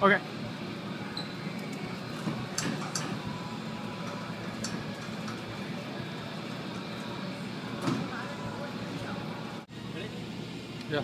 Okay. Yeah.